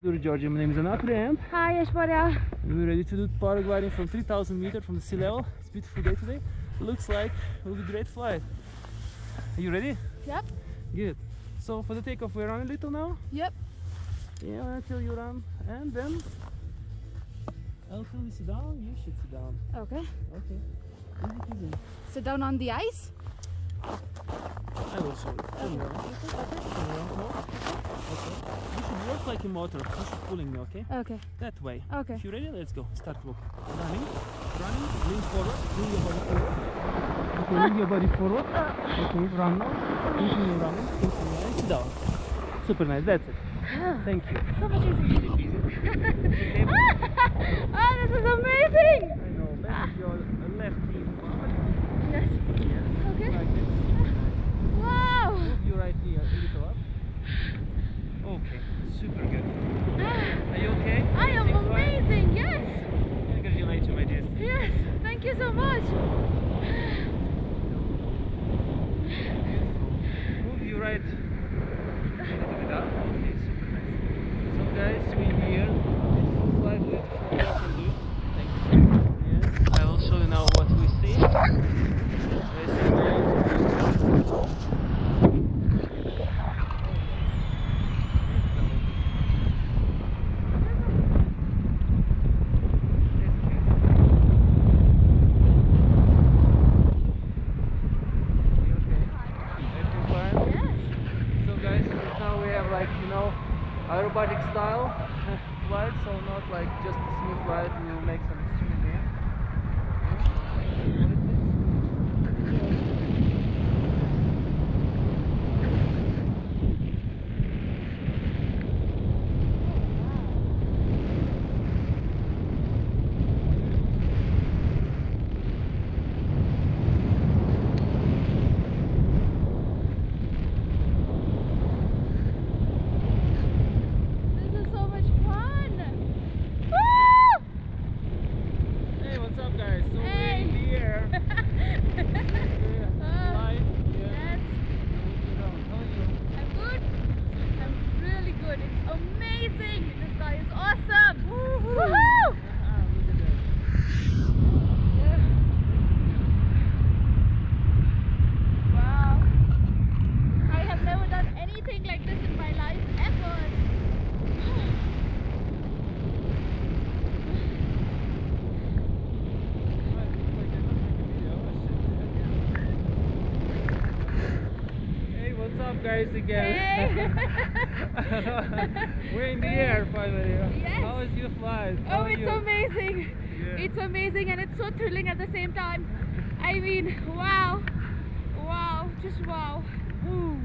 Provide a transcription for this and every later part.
Georgia, my name is and Hi, Ashwarya. Uh, we're ready to do paragliding from 3000 meters from the sea level. It's a beautiful day today. Looks like it will be a great flight. Are you ready? Yep. Good. So for the takeoff we run a little now. Yep. Yeah, until you run and then until you sit down, you should sit down. Okay. Okay. Easy peasy. Sit down on the ice. I will show you. Turn around. Turn around more. Okay. You should work like a motor. You should pulling me, okay? Okay. That way. Okay. If you're ready, let's go. Start walk. Running, running, lean forward, lean your body forward. Okay, lean your body forward. Okay, run now. Continue running, continue running. Sit down. Super nice, that's it. Thank you. So much easier. Easy peasy. Okay, ah, this is amazing. I know, bend your left knee. Yes. Yes. Okay. Like this. Wow. Right knee uh, a little up. Okay, super good. Ah, Are you okay? I am Everything fine? amazing. Yes. Congratulations, my dear. Yes. Thank you so much. Move your right a little bit up. Okay, super nice. So guys, we here. Beautiful flight, beautiful what we can do. Thank you. Yes, I will show you now what we see. Basically, Everything fine? Yes. So guys, right now we have like, you know, aerobatic style. Flight, so not like just a smooth we will make some extreme there. This is so much fun. Woo! Hey, what's up guys? So we're Hey. in the air. Yeah, Oh, live, yeah. Yes. Moving around. How are you? I'm good. I'm really good. It's amazing. This guy is awesome. Woohoo! Ah, look at that. Wow. I have never done anything like this in my life ever. Hey, what's up, guys? Again. Hey. We're in the air finally. Yes. How was your flight? How Oh, it's you? amazing. Yeah. It's amazing and it's so thrilling at the same time. I mean, wow. Wow. Just wow. Woo.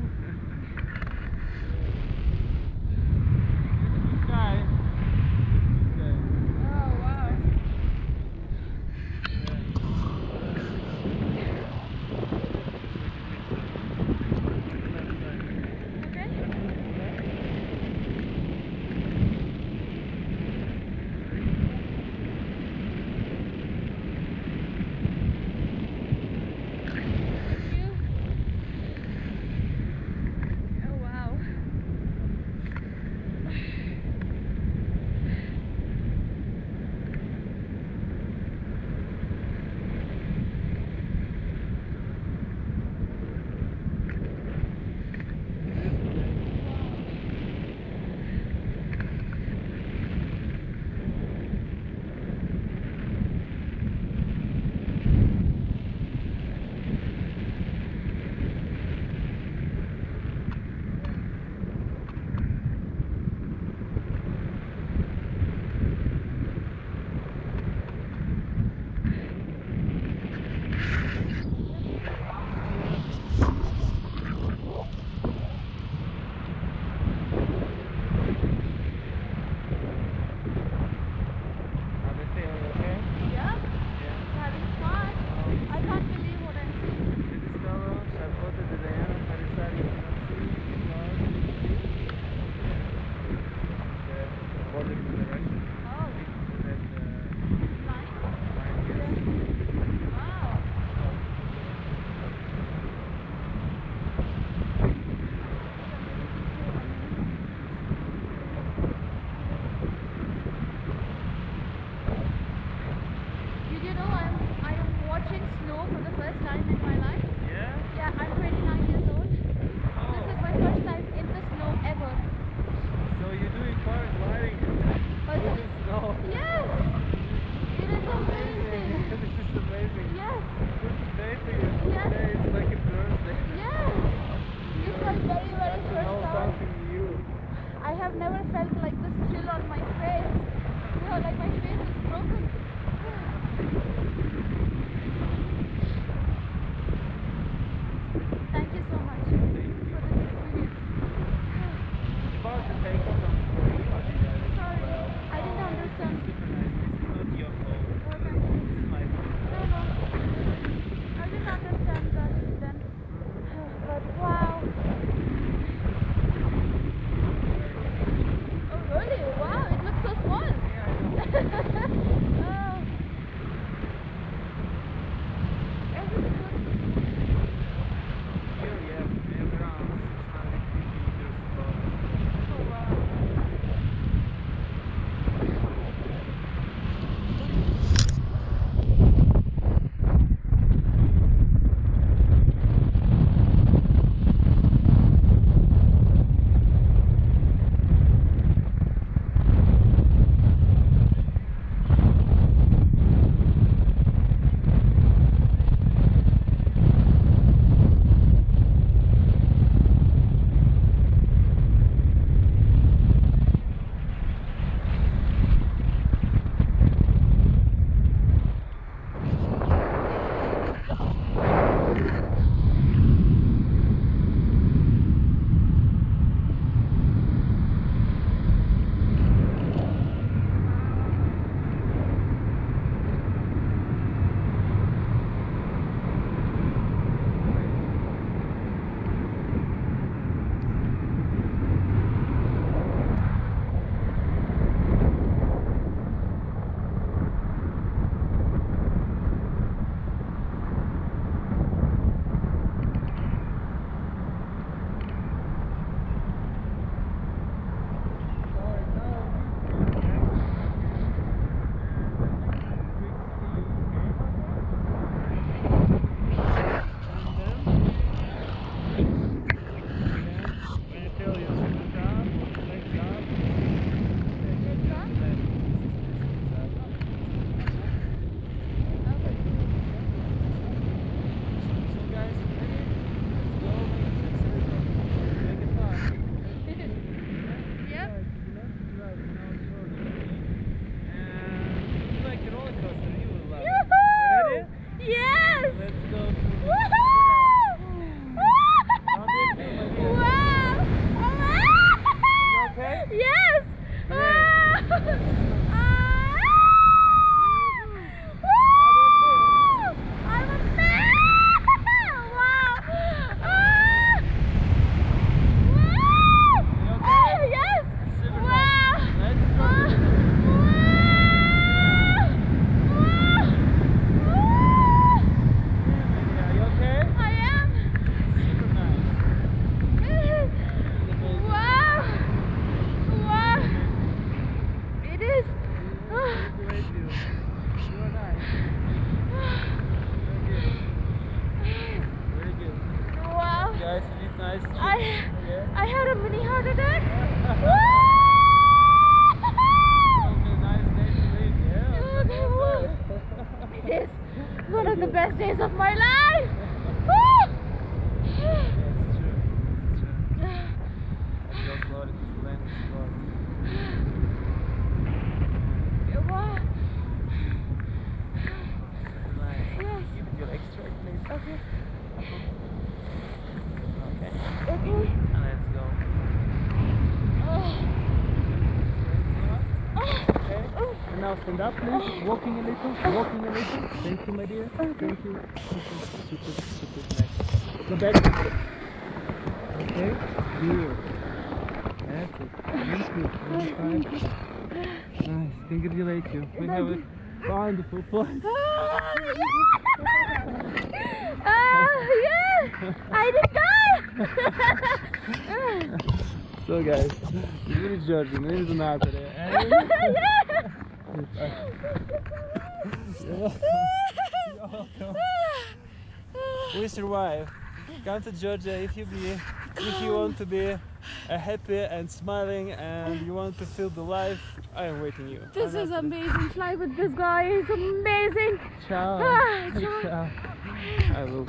The best days of my life. Woo! It's true. It's true. I feel slowly to land spot. Wow. Nice. Yes. Give it your extra, please. Okay. Okay. Okay. Let's go. Oh. Oh. Okay. Oh. And now stand up, please. Walking a little. Walking a little. Thank you, my dear. Thank you. Super, super, super nice. Go back. Okay. Good. That's it. Thank you. Very fine. Nice. Congratulate you. We have a wonderful flight. Ah, yeah. I did die. So guys, this is Georgie, my name is Donato. We survive. Come to Georgia if you be if you want to be uh, happy and smiling and you want to feel the life. I am waiting you. This I'm is happy. amazing. Fly with this guy is amazing. Ciao. Ah, ciao. Ciao. I will.